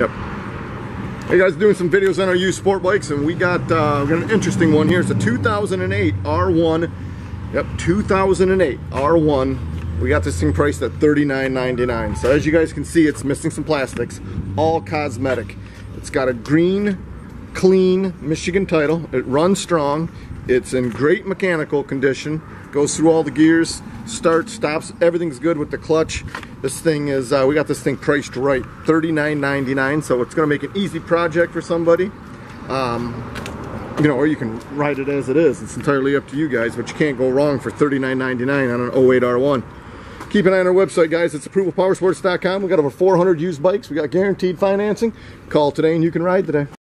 Yep. Hey guys, doing some videos on our used sport bikes, and we got, uh, we got an interesting one here. It's a 2008 R1. Yep, 2008 R1. We got this thing priced at $39.99. So as you guys can see, it's missing some plastics. All cosmetic. It's got a green, clean Michigan title. It runs strong. It's in great mechanical condition. Goes through all the gears, starts, stops. Everything's good with the clutch. This thing is, uh, we got this thing priced right, $39.99. So it's gonna make an easy project for somebody. Um, you know, or you can ride it as it is. It's entirely up to you guys, but you can't go wrong for $39.99 on an 08 R1. Keep an eye on our website, guys. It's approvalpowersports.com. We got over 400 used bikes. We got guaranteed financing. Call today and you can ride today.